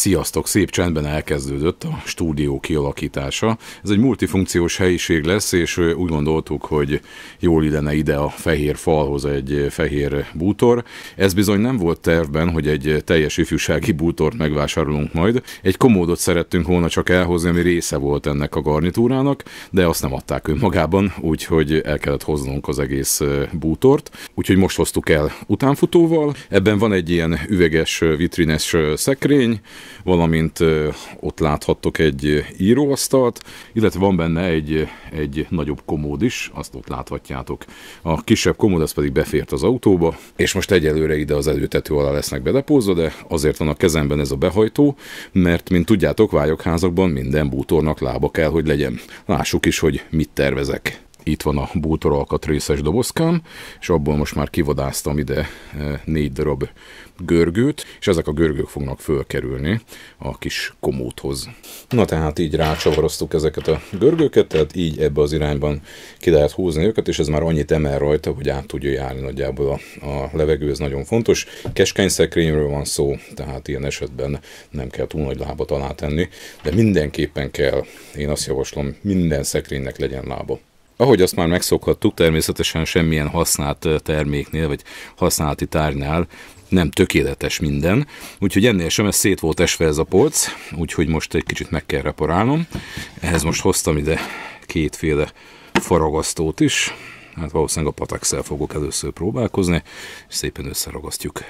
Sziasztok! Szép csendben elkezdődött a stúdió kialakítása. Ez egy multifunkciós helyiség lesz, és úgy gondoltuk, hogy jól illene ide a fehér falhoz egy fehér bútor. Ez bizony nem volt tervben, hogy egy teljes ifjúsági bútort megvásárolunk majd. Egy komódot szerettünk volna csak elhozni, ami része volt ennek a garnitúrának, de azt nem adták önmagában, úgyhogy el kellett hoznunk az egész bútort. Úgyhogy most hoztuk el utánfutóval. Ebben van egy ilyen üveges, vitrines szekrény, valamint ott láthattok egy íróasztalt, illetve van benne egy, egy nagyobb komód is, azt ott láthatjátok. A kisebb komód az pedig befért az autóba, és most egyelőre ide az előtető alá lesznek bedepózva, de azért van a kezemben ez a behajtó, mert mint tudjátok, vályokházakban minden bútornak lába kell, hogy legyen. Lássuk is, hogy mit tervezek itt van a bútor alkatrészes dobozkám, és abból most már kivadáztam ide e, négy darab görgőt, és ezek a görgők fognak fölkerülni a kis komóthoz. Na tehát így rácsavaroztuk ezeket a görgőket, tehát így ebbe az irányban ki lehet húzni őket, és ez már annyit emel rajta, hogy át tudja járni nagyjából a, a levegő, ez nagyon fontos. Keskeny szekrényről van szó, tehát ilyen esetben nem kell túl nagy lábat alá tenni, de mindenképpen kell, én azt javaslom, minden szekrénynek legyen lába. Ahogy azt már megszokhattuk, természetesen semmilyen használt terméknél, vagy használati tárgynál nem tökéletes minden, úgyhogy ennél sem ez szét volt esve ez a polc, úgyhogy most egy kicsit meg kell reparálnom. Ehhez most hoztam ide kétféle faragasztót is, hát valószínűleg a pataxel fogok először próbálkozni, és szépen összeragasztjuk.